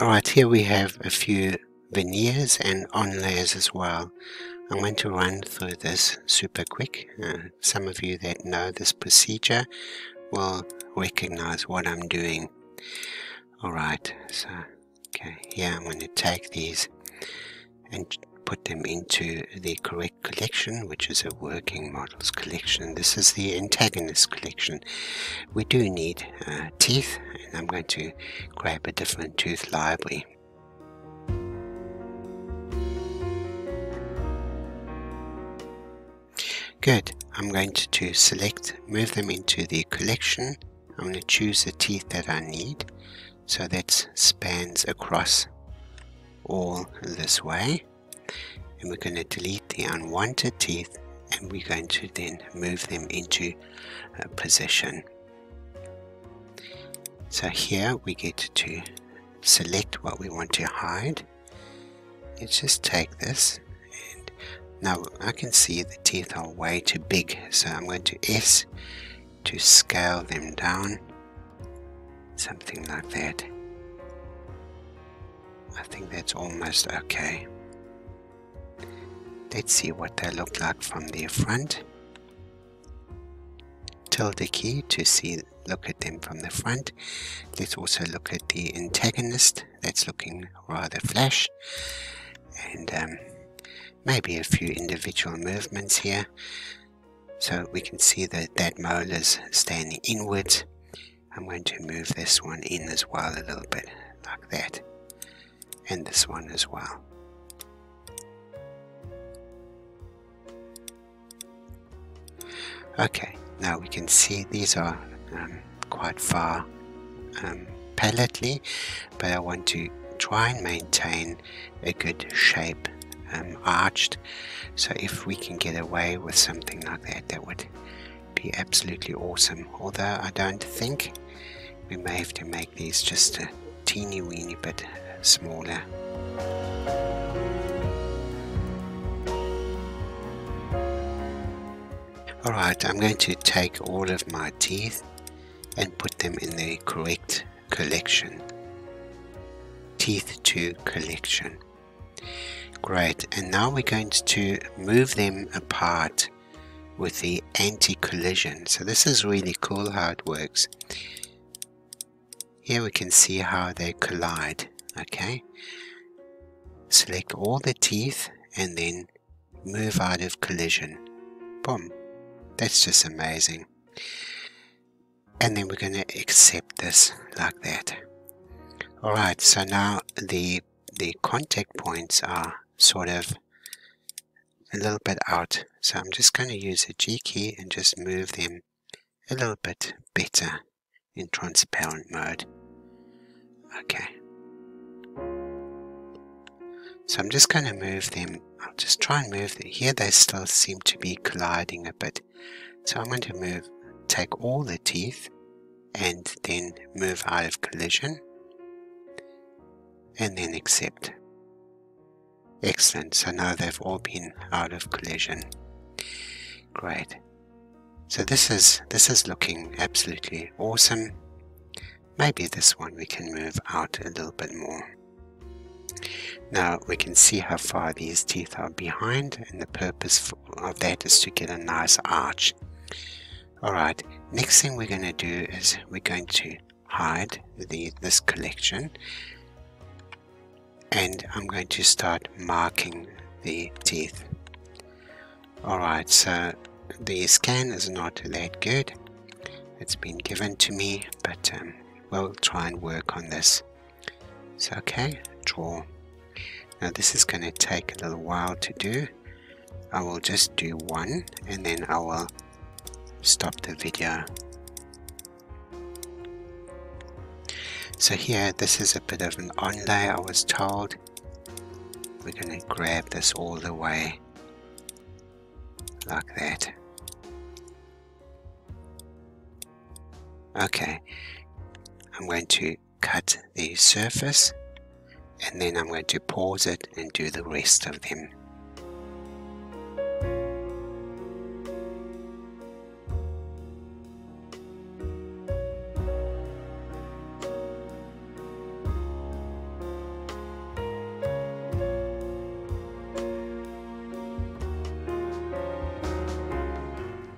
Alright, here we have a few veneers and onlays as well. I'm going to run through this super quick. Uh, some of you that know this procedure will recognize what I'm doing. Alright, so okay, here I'm going to take these and put them into the correct collection, which is a working models collection. This is the antagonist collection. We do need uh, teeth, and I'm going to grab a different tooth library. Good. I'm going to, to select, move them into the collection. I'm going to choose the teeth that I need. So that spans across all this way. And we're going to delete the unwanted teeth and we're going to then move them into position. So here we get to select what we want to hide. Let's just take this and now I can see the teeth are way too big, so I'm going to S to scale them down, something like that. I think that's almost okay. Let's see what they look like from the front. Tilde key to see look at them from the front. Let's also look at the antagonist. That's looking rather flash. And um, maybe a few individual movements here. So we can see that that molar is standing inwards. I'm going to move this one in as well a little bit, like that. And this one as well. Okay, now we can see these are um, quite far um, palately, but I want to try and maintain a good shape um, arched. So if we can get away with something like that, that would be absolutely awesome. Although I don't think we may have to make these just a teeny weeny bit smaller. Alright, I'm going to take all of my teeth and put them in the correct collection. Teeth to collection. Great, and now we're going to move them apart with the anti-collision. So this is really cool how it works. Here we can see how they collide, okay? Select all the teeth and then move out of collision. Boom. That's just amazing. And then we're going to accept this like that. Alright, so now the the contact points are sort of a little bit out. So I'm just going to use a G key and just move them a little bit better in transparent mode. Okay. So I'm just going to move them. I'll just try and move them. Here they still seem to be colliding a bit. So I'm going to move, take all the teeth and then move out of collision and then accept. Excellent, so now they've all been out of collision. Great. So this is this is looking absolutely awesome. Maybe this one we can move out a little bit more. Now we can see how far these teeth are behind and the purpose of that is to get a nice arch. Alright, next thing we're going to do is we're going to hide the this collection and I'm going to start marking the teeth. Alright, so the scan is not that good. It's been given to me, but um, we'll try and work on this. So, okay, draw. Now this is going to take a little while to do. I will just do one and then I will stop the video So here, this is a bit of an onlay I was told. We're going to grab this all the way like that. Okay, I'm going to cut the surface and then I'm going to pause it and do the rest of them.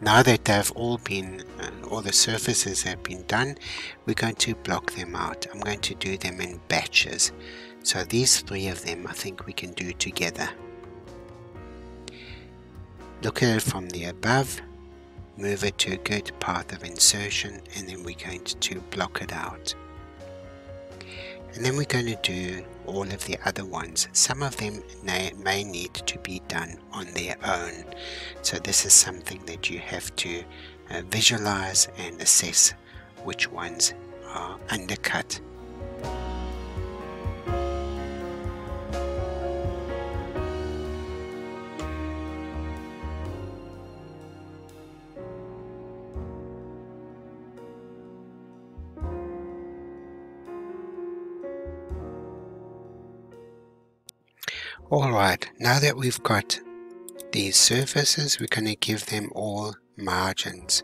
Now that they've all been, uh, all the surfaces have been done, we're going to block them out. I'm going to do them in batches. So these three of them I think we can do together. Look at it from the above, move it to a good path of insertion and then we're going to block it out. And then we're going to do all of the other ones. Some of them may, need to be done on their own. So this is something that you have to uh, visualize and assess which ones are undercut Alright, now that we've got these surfaces, we're going to give them all margins.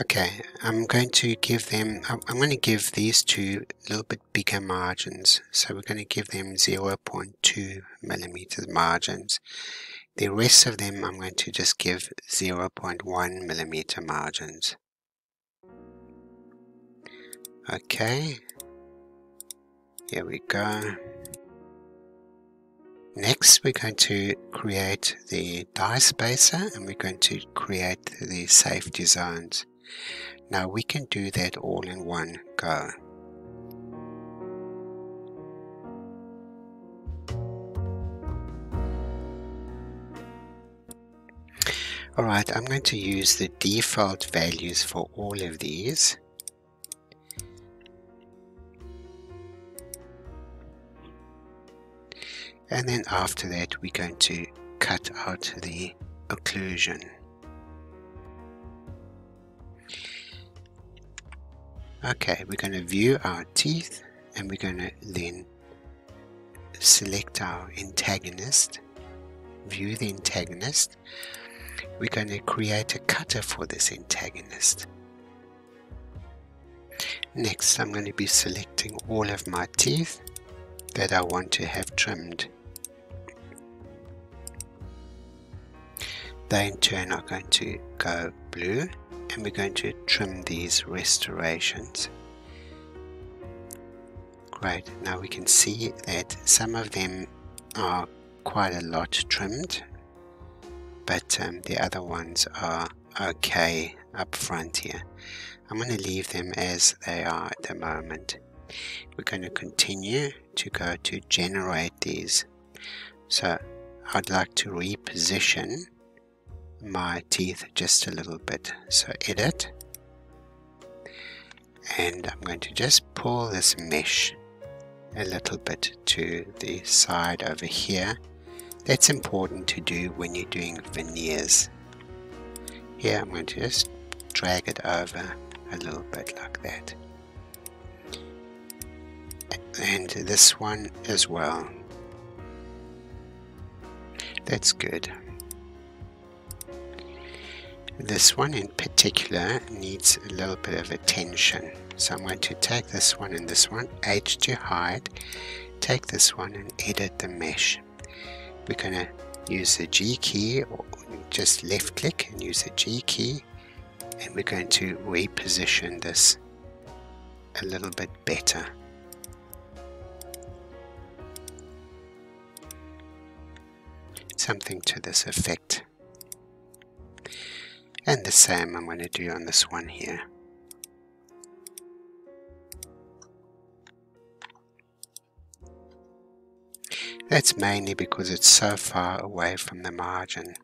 Okay, I'm going to give them, I'm going to give these two a little bit bigger margins. So we're going to give them 0.2 millimeters margins. The rest of them I'm going to just give 0.1 millimeter margins. Okay, here we go. Next we're going to create the die spacer and we're going to create the safety zones. Now we can do that all in one go. Alright, I'm going to use the default values for all of these. And then after that we're going to cut out the occlusion. Okay, we're going to view our teeth and we're going to then select our antagonist, view the antagonist. We're going to create a cutter for this antagonist. Next, I'm going to be selecting all of my teeth that I want to have trimmed. They in turn are going to go blue and we're going to trim these restorations. Great, now we can see that some of them are quite a lot trimmed but um, the other ones are okay up front here. I'm going to leave them as they are at the moment. We're going to continue to go to generate these. So I'd like to reposition my teeth just a little bit. So edit. And I'm going to just pull this mesh a little bit to the side over here. That's important to do when you're doing veneers. Here I'm going to just drag it over a little bit like that. And this one as well. That's good. This one in particular needs a little bit of attention. So I'm going to take this one and this one, H to hide, take this one and edit the mesh. We're going to use the G key or just left click and use the G key and we're going to reposition this a little bit better. Something to this effect and the same I'm going to do on this one here. That's mainly because it's so far away from the margin.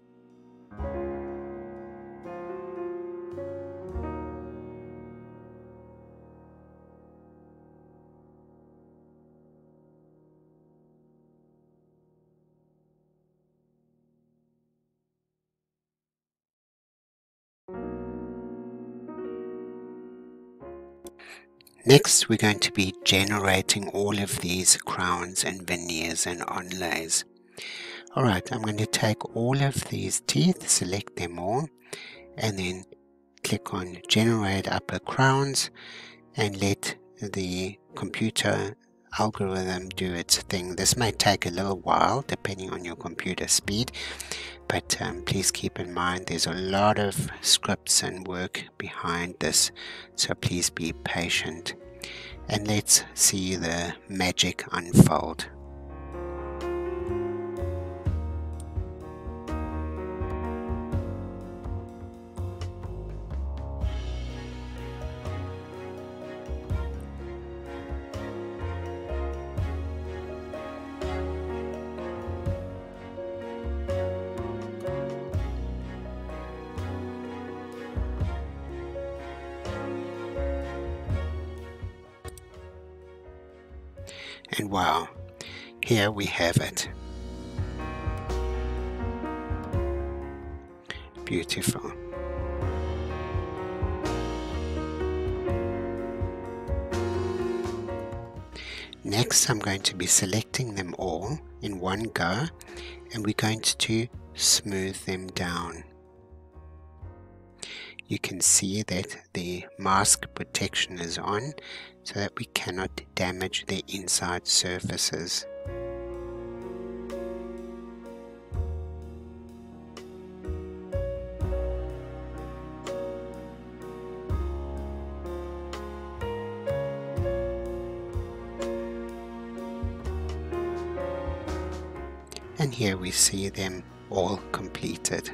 Next, we're going to be generating all of these crowns and veneers and onlays. Alright, I'm going to take all of these teeth, select them all, and then click on generate upper crowns and let the computer algorithm do its thing. This may take a little while depending on your computer speed, but um, please keep in mind there's a lot of scripts and work behind this, so please be patient. And let's see the magic unfold. And wow, here we have it. Beautiful. Next I'm going to be selecting them all in one go and we're going to smooth them down you can see that the mask protection is on so that we cannot damage the inside surfaces. And here we see them all completed.